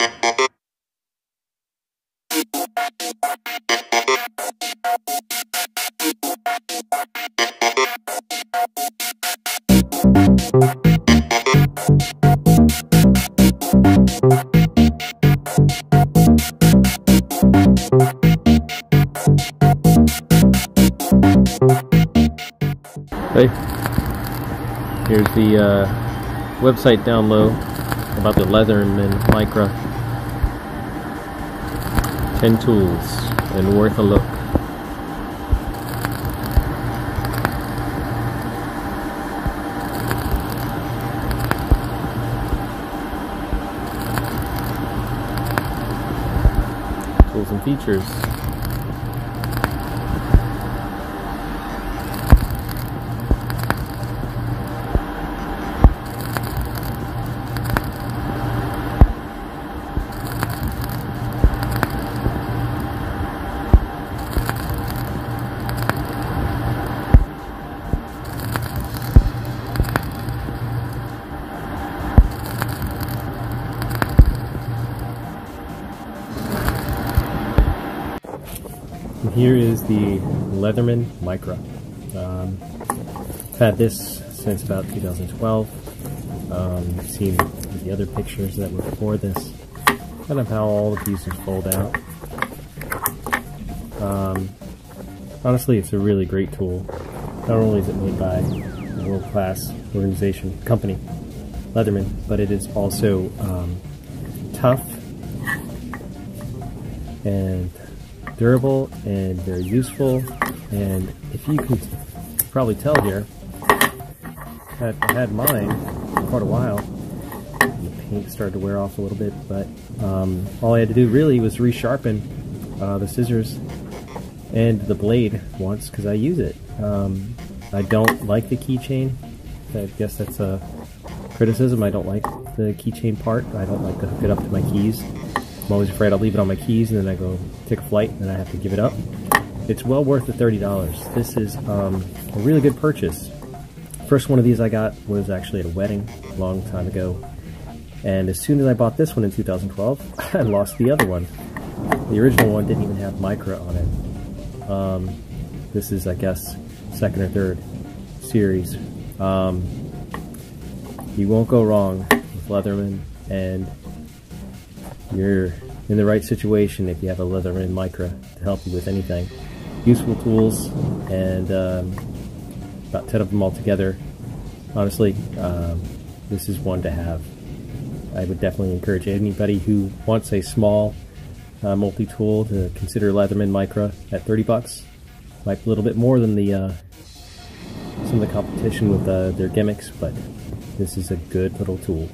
Hey, here's the uh, website down low about the Leatherman Micra. 10 tools and worth a look. Tools and features. And here is the Leatherman Micra. Um, I've had this since about 2012. Um, seen the other pictures that were before this. Kind of how all the pieces fold out. Um, honestly, it's a really great tool. Not only is it made by a world-class organization, company, Leatherman, but it is also um, tough and durable and very useful. And if you can probably tell here, I had mine for quite a while. The paint started to wear off a little bit, but um, all I had to do really was resharpen uh, the scissors and the blade once because I use it. Um, I don't like the keychain. I guess that's a criticism. I don't like the keychain part. I don't like to hook it up to my keys. I'm always afraid I'll leave it on my keys and then I go take a flight and then I have to give it up. It's well worth the $30. This is um, a really good purchase. First one of these I got was actually at a wedding a long time ago. And as soon as I bought this one in 2012, I lost the other one. The original one didn't even have Micra on it. Um, this is, I guess, second or third series. Um, you won't go wrong with Leatherman and you're in the right situation if you have a Leatherman Micra to help you with anything. Useful tools and um, about 10 of them all together. Honestly, um, this is one to have. I would definitely encourage anybody who wants a small uh, multi-tool to consider Leatherman Micra at 30 bucks. Might a little bit more than the uh, some of the competition with uh, their gimmicks, but this is a good little tool.